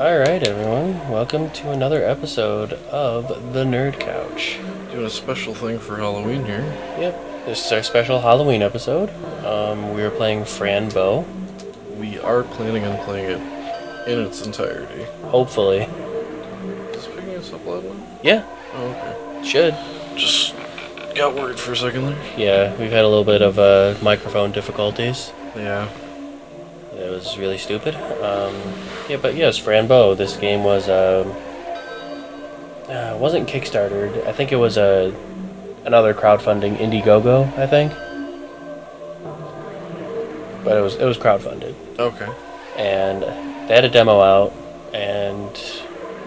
Alright, everyone. Welcome to another episode of The Nerd Couch. Doing a special thing for Halloween here. Yep, this is our special Halloween episode. Um, we are playing Fran Bow, We are planning on playing it in its entirety. hopefully. Is this picking us up loudly? Yeah, Oh, okay. should. Just got worried for a second there. Yeah, we've had a little bit of uh, microphone difficulties. Yeah. Was really stupid. Um, yeah, but yes, Fran Bow. This game was um, uh, wasn't Kickstartered. I think it was a another crowdfunding Indiegogo. I think, but it was it was crowdfunded, Okay. and they had a demo out, and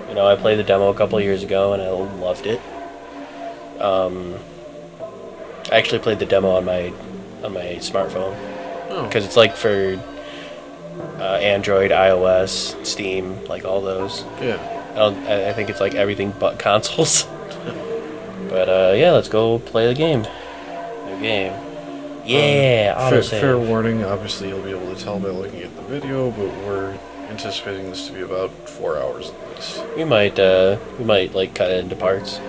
you know I played the demo a couple of years ago, and I loved it. Um, I actually played the demo on my on my smartphone Oh. because it's like for uh, Android, iOS, Steam, like all those. Yeah. I, don't, I I think it's like everything but consoles. but uh, yeah, let's go play the game. New game. Yeah, Um, fair, fair warning, obviously you'll be able to tell by looking at the video, but we're anticipating this to be about four hours at least. We might uh, we might like cut it into parts,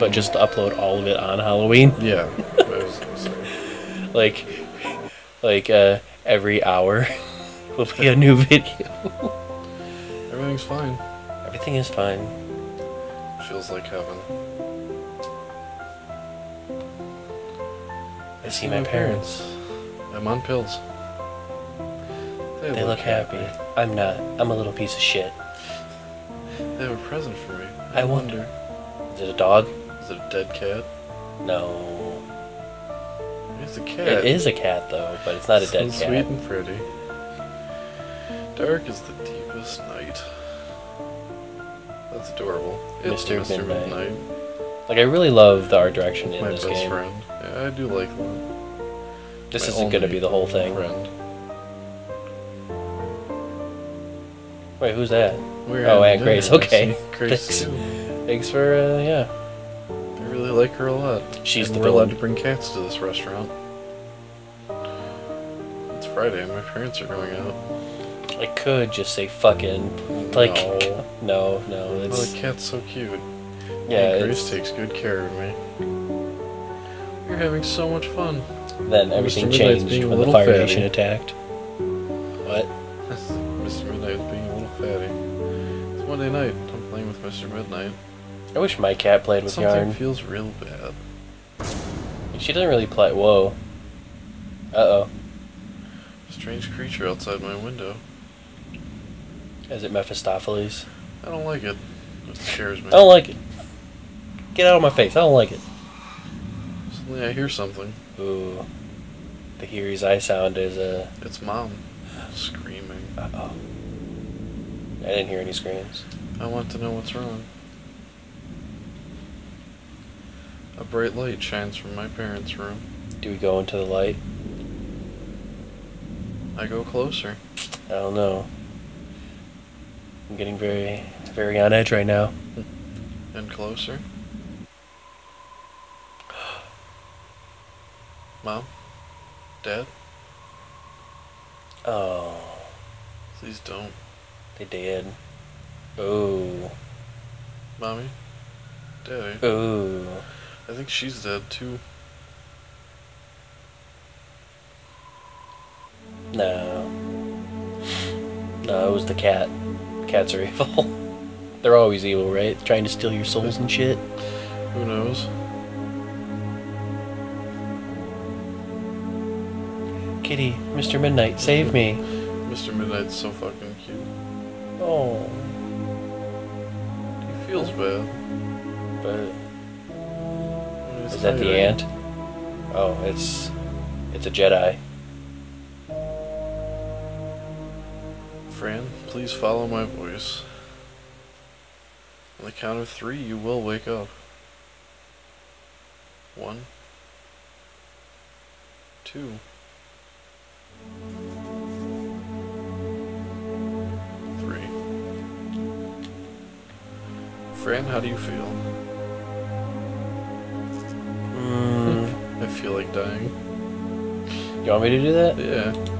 but just upload all of it on Halloween. Yeah. I was gonna say. like like uh, every hour will be a new video. Everything's fine. Everything is fine. Feels like heaven. I see my parents. I'm on pills. They look happy. I'm not. I'm a little piece of shit. They have a present for me. I wonder. Is it a dog? Is it a dead cat? No. It's a cat. It is a cat though, but it's not a dead cat. Sweet and pretty. Dark is the deepest night. That's adorable. It's Mr. Mr. Midnight. Midnight. Like I really love the art direction in My this best game. friend. Yeah, I do like that. This My isn't gonna be the whole thing. Friend. Wait, who's that? We're Oh, Aunt Grace, okay. Grace Thanks. too. Thanks for uh, yeah. I really like her a lot. She's and the we're allowed to bring cats to this restaurant. It's Friday and my parents are going out. I could just say fucking like No. no, no. It's the cat's so cute. yeah. Aunt Grace takes good care of me. We're having so much fun. then everything changed when the Fire fatty. Nation attacked. What? Mr. Midnight is being a little fatty. It's Monday night. I'm playing with Mr. Midnight. I wish my cat played with Something yarn. feels real bad. She doesn't really play. Whoa. Uh oh. Strange creature outside my window. Is it Mephistopheles? I don't like it. It scares me. I don't like it. Get out of my face. I don't like it. Suddenly I hear something. Ooh. The Heary's eye sound is uh It's mom. Screaming. uh oh. I didn't hear any screams. I want to know what's wrong. A bright light shines from my parents' room. Do we go into the light? I go closer. I don't know. I'm getting very, very on edge right now. And closer. Mom? Dad? Oh, Please don't. they did. Oh. Mommy? Daddy? Oh. I think she's dead too. No. No, it was the cat. Cats are evil. They're always evil, right? Trying to steal your souls and shit. Who knows? Kitty, Mr. Midnight, save me. Mr. Midnight's so fucking cute. Oh, He feels bad. but he's is that the hiding. ant? Oh, it's it's a Jedi. Fran, please follow my voice. On the count of three, you will wake up. One. Two. Three. Fran, how do you feel? Mm, I feel like dying. you want me to do that? Yeah.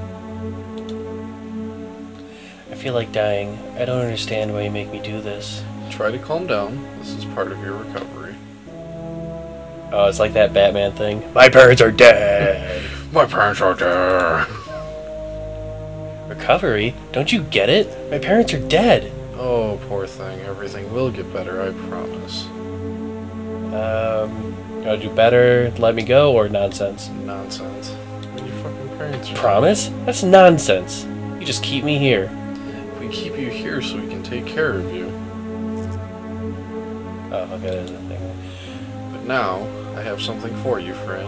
I feel like dying. I don't understand why you make me do this. Try to calm down. This is part of your recovery. Oh, it's like that Batman thing. My parents are dead. My parents are dead. Recovery? Don't you get it? My parents are dead. Oh, poor thing. Everything will get better, I promise. Um, gotta do better, let me go, or nonsense? Nonsense. Your fucking parents are Promise? That's nonsense. You just keep me here. We keep you here so we can take care of you. Oh, okay, there's a thing. But now, I have something for you, Fran.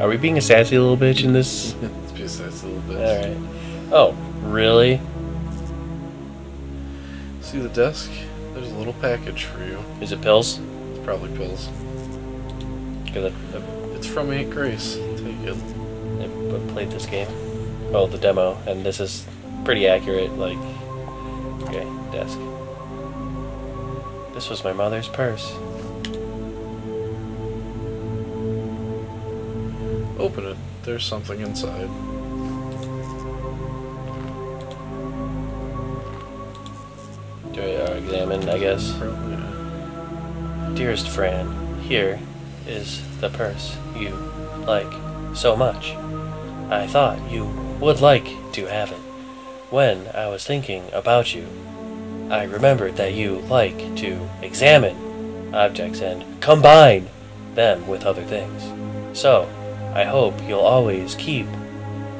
Are we being a sassy little bitch in this? Let's be a little bit. Alright. Oh, really? See the desk? There's a little package for you. Is it pills? It's probably pills. It's from Aunt Grace. Take it. I've played this game. Oh, the demo, and this is pretty accurate. Like, okay, desk. This was my mother's purse. Open it. There's something inside. Do I uh, examine, I guess? Probably. Dearest Fran, here is the purse you like so much. I thought you would like to have it. When I was thinking about you, I remembered that you like to examine objects and combine them with other things. So, I hope you'll always keep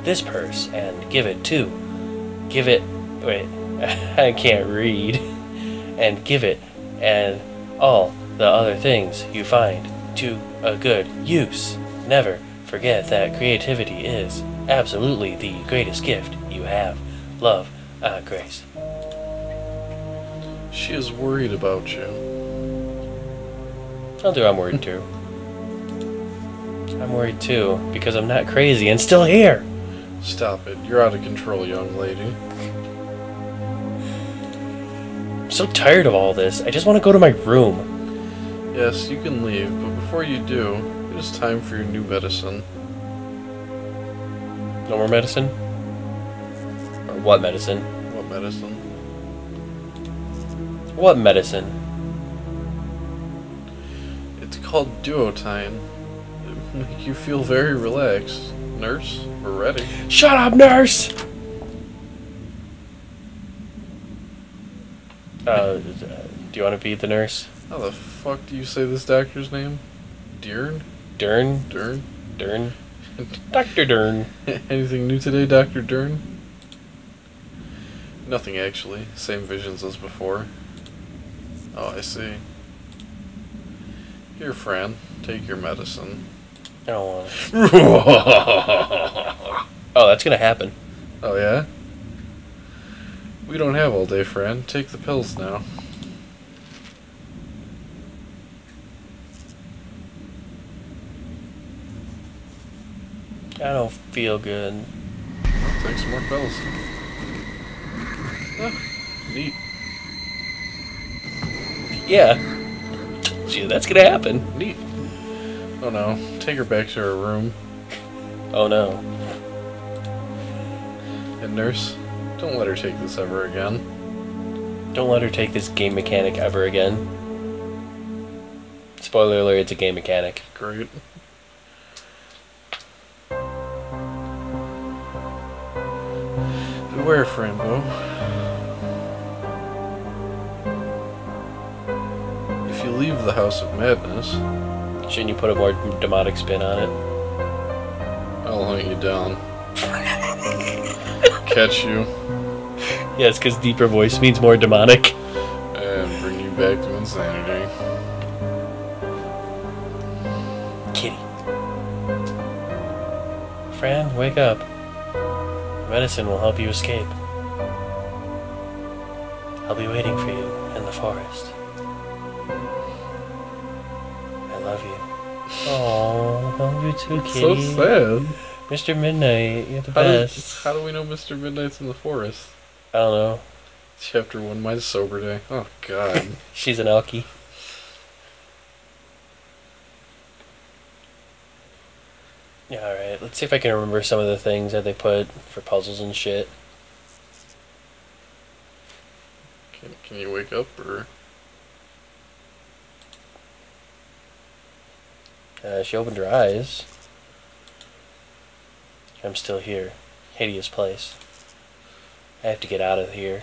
this purse and give it to. Give it. Wait, I can't read. And give it and all the other things you find to a good use. Never forget that creativity is absolutely the greatest gift you have. Love, uh, Grace. She is worried about you. I'll do I'm worried too. I'm worried too because I'm not crazy and still here. Stop it. You're out of control, young lady. I'm so tired of all this. I just want to go to my room. Yes, you can leave, but before you do, it is time for your new medicine. No more medicine? What medicine? What medicine? What medicine? It's called Duotine. It make you feel very relaxed. Nurse, we're ready. Shut up, nurse! Uh, do you want to be the nurse? How the fuck do you say this doctor's name? Deern? Dern? Dern? Dern? Dr. Dern. Anything new today, Dr. Dern? Nothing actually. Same visions as before. Oh, I see. Here, Fran. Take your medicine. I don't want oh, Oh, that's gonna happen. Oh, yeah? We don't have all day, Fran. Take the pills now. I don't feel good. Take some more pills. Neat. Yeah. Gee, that's gonna happen. Neat. Oh no. Take her back to her room. Oh no. And nurse, don't let her take this ever again. Don't let her take this game mechanic ever again. Spoiler alert, it's a game mechanic. Great. Beware, Fran Bow. Leave the House of Madness, Shouldn't you put a more demonic spin on it? I'll hunt you down. Catch you Yes, because deeper voice means more demonic. and bring you back to insanity. Kitty. Fran, wake up. Medicine will help you escape. I'll be waiting for you in the forest. Oh, you too, It's so sad. Mr. Midnight, you're the How do, best. how do we know Mr. Midnight's in the forest? I don't know. Chapter 1, my sober day. Oh, God. She's an Elkie. Yeah, alright. Let's see if I can remember some of the things that they put for puzzles and shit. Can, can you wake up or? Uh, she opened her eyes. I'm still here. Hideous place. I have to get out of here.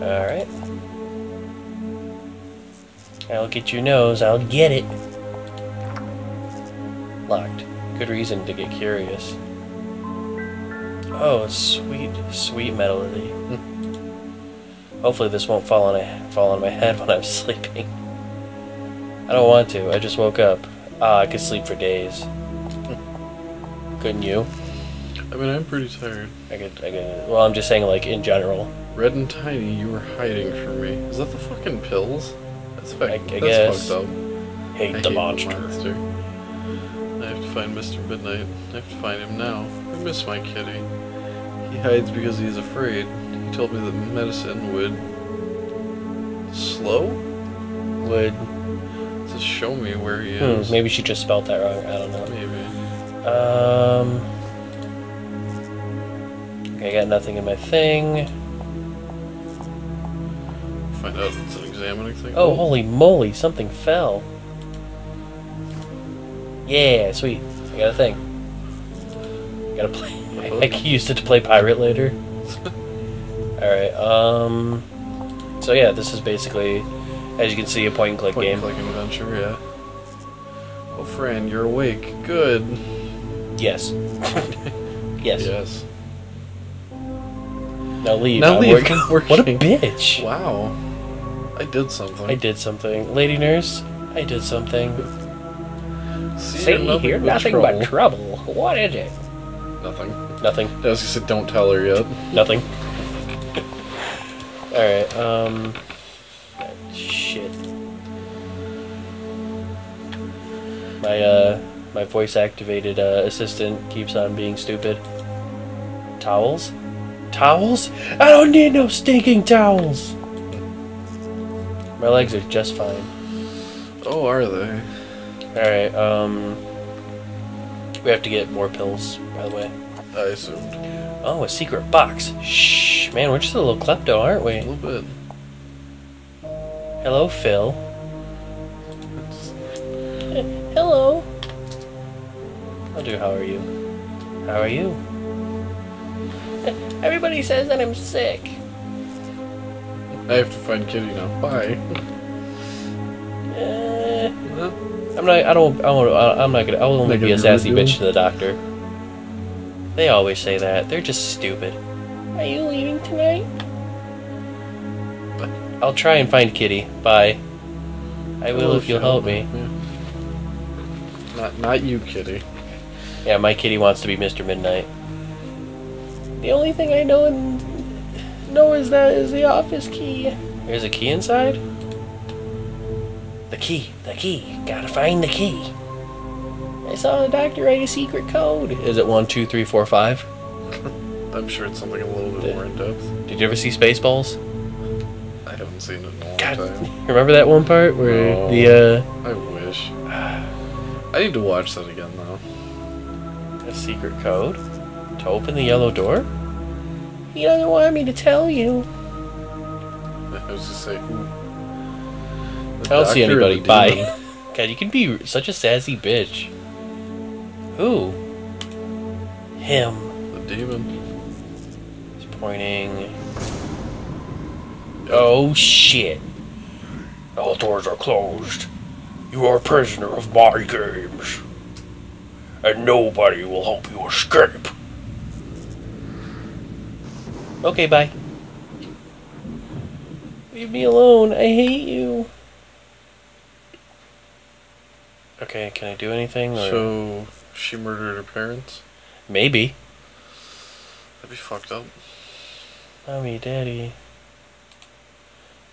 Alright. I'll get your nose, I'll get it. Locked. Good reason to get curious. Oh, sweet, sweet melody. Hopefully this won't fall on a, fall on my head when I'm sleeping. I don't want to. I just woke up. Ah, I could sleep for days. Couldn't you? I mean, I'm pretty tired. I could. I could. Well, I'm just saying, like in general. Red and Tiny, you were hiding from me. Is that the fucking pills? That's, fuck, I- I that's guess. fucked up. Hate I the hate monster. monster. I have to find Mr. Midnight. I have to find him now. I miss my kitty. He hides because he's afraid. He told me that medicine would slow Would to show me where he hmm, is. maybe she just spelled that wrong. I don't know. Maybe. Um. Okay, I got nothing in my thing. Find out it's an examining thing. Oh, holy moly! Something fell. Yeah, sweet. I got a thing. got a play. I, I can use it to play pirate later. Alright, um. So, yeah, this is basically, as you can see, a point and click Point game. and click adventure, yeah. Oh, Fran, you're awake. Good. Yes. yes. Yes. Now leave. Now I'm leave, working. I'm What a bitch! Wow. I did something. I did something. Lady nurse, I did something. See, See you're here, nothing but trouble. What is it? Nothing. Nothing. I was gonna say, don't tell her yet. Nothing. Alright, um. Shit. My, uh, my voice activated uh, assistant keeps on being stupid. Towels? Towels? I don't need no stinking towels! My legs are just fine. Oh, are they? Alright, um. We have to get more pills, by the way. I assumed. Oh, a secret box. Shh, man, we're just a little klepto, aren't we? A we? little bit. Hello, Phil. Hello. I'll do. How are you? How are you? Everybody says that I'm sick. I have to find Kitty now. Bye. Eh, I'm not. I don't. I won't, I- I'm not gonna. I will only Not be a be sassy bitch to the doctor. They always say that. They're just stupid. Are you leaving tonight? I'll try and find Kitty. Bye. I will if you'll help me. Not, not you, Kitty. Yeah, my kitty wants to be Mr. Midnight. The only thing I know and know is that is the office key. There's a key inside? The key, the key. Gotta find the key. I saw the doctor write a secret code. Is it one, two, three, four, five? I'm sure it's something a little bit Yeah. more in depth. Did you ever see Spaceballs? I haven't seen it in a long God, time. remember that one part where No. the Uh, I wish. I need to watch that again, though. a secret code to open the yellow door? He doesn't want me to tell you. I was just say. I don't see anybody. the Bye. God, you can be such a sassy bitch. Who? Him. The demon. He's pointing. Oh shit. All doors are closed. You are a prisoner of my games. And nobody will help you escape. Okay, bye. Leave me alone. I hate you. Okay, can I do anything? Or So, she murdered her parents? maybe. That'd be fucked up. Mommy, daddy.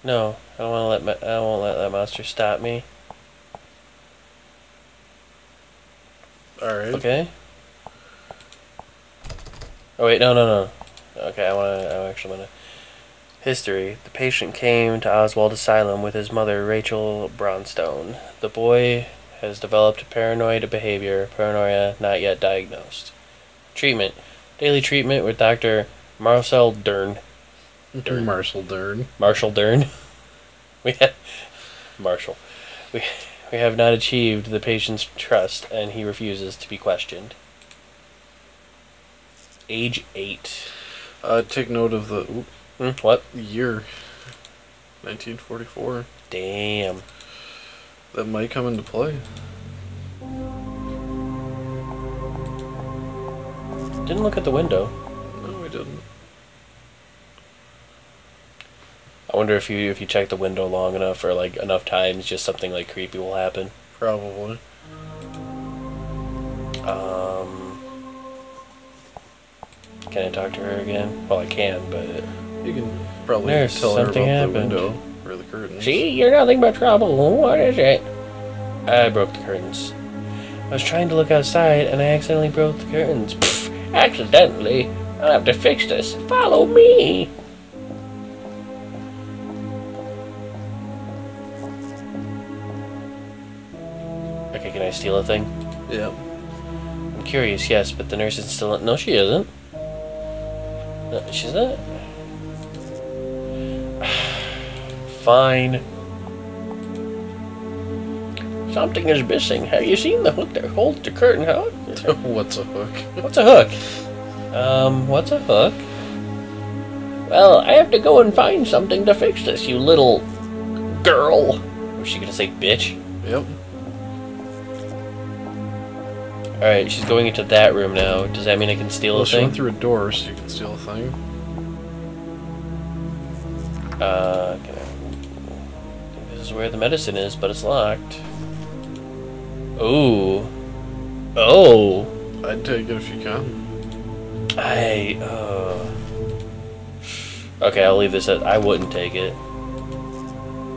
No, I don't want to let ma- I won't let that monster stop me. Alright. Okay. Oh wait, no, no, no. Okay, I want to. I actually want to. History: The patient came to Oswald Asylum with his mother, Rachel Bronstone. The boy has developed paranoid behavior, paranoia not yet diagnosed. Treatment: Daily treatment with Dr. Marcel Dern. Dern. Marshall Dern. Marshall Dern. We have Marshall. We we have not achieved the patient's trust, and he refuses to be questioned. Age eight. Uh, take note of the oop, Hmm, what? year. 1944. Damn. That might come into play. Didn't look at the window. No, we didn't. I wonder if you if you check the window long enough or like enough times, just something like creepy will happen. Probably. Um, can I talk to her again? Well, I can, but You can probably There's tell her about happened. the window or the curtains. see, you're nothing but trouble. What is it? I broke the curtains. I was trying to look outside, and I accidentally broke the curtains. Pfft, accidentally. I'll have to fix this. Follow me. Okay, can I steal a thing? Yeah. I'm curious, yes, but the nurse is still. No, she isn't. No, she's not. Fine. Something is missing. Have you seen the hook that holds the curtain? Huh? What's a hook? What's a hook? Um, what's a hook? Well, I have to go and find something to fix this, you little girl. Was she gonna say bitch? Yep. Alright, she's going into that room now. Does that mean I can steal Well, a she thing? went through a door, so you can steal a thing. Uh, can I... This is where the medicine is, but it's locked. Ooh. Oh. I'd take it if you can. I, uh... Okay, I'll leave this at... I wouldn't take it.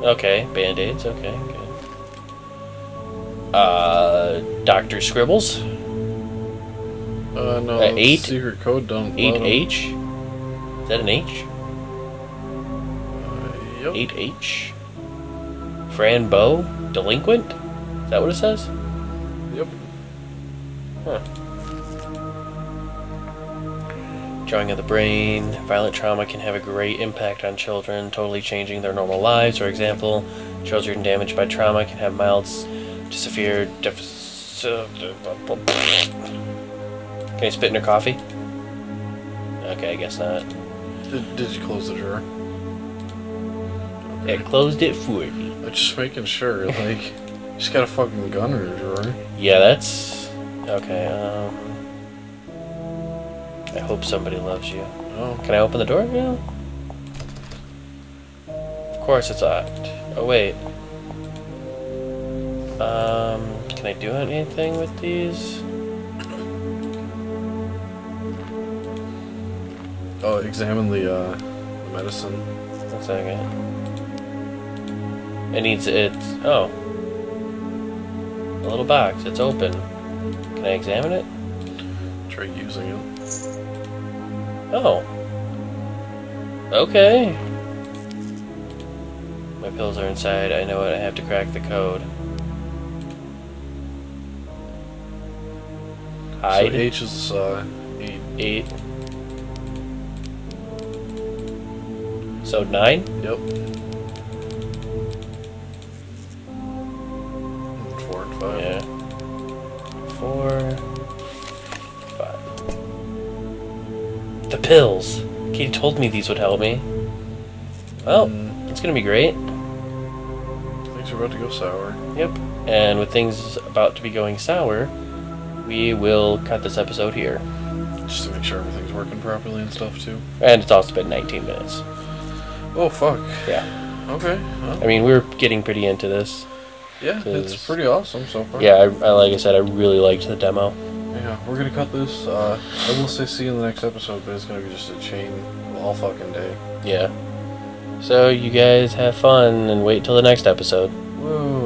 Okay, Band-Aids, okay, good. Uh, Dr. Scribbles? Uh, no. Uh, eight? Secret code don't. 8H? Is that an H? Uh, yep. 8H? Fran Bow? Delinquent? Is that what it says? Yep. Huh. Drawing of the brain. Violent trauma can have a great impact on children, totally changing their normal lives. For example, children damaged by trauma can have mild to severe deficit. Can you spit in her coffee? Okay, I guess not. Did, did you close the drawer? It closed it for me. I'm just making sure. Like, she's got a fucking gun in her drawer. Yeah, that's. Okay, um. I hope somebody loves you. Oh. Can I open the door now? Of course it's locked. Oh wait. Um, can I do anything with these? Oh, examine the, uh, the medicine. One second. It needs it. Oh. A little box. It's open. Can I examine it? Try using it. Oh. Okay. My pills are inside. I know it. I have to crack the code. Hide. So H is, uh, 8. Eight. So nine? Yep. Four. Five. The pills. Katie told me these would help me. Well, Mm, it's gonna be great. things are about to go sour. Yep. And with things about to be going sour, we will cut this episode here. Just to make sure everything's working properly and stuff, too. And it's also been 19 minutes. Oh, fuck. Yeah. Okay. well, I mean, we're getting pretty into this. Yeah, it's pretty awesome so far. Yeah, I, I like I said, I really liked the demo. Yeah, we're gonna cut this. Uh, I will say see you in the next episode, but it's gonna be just a chain all fucking day. Yeah. So you guys have fun and wait till the next episode. Whoa.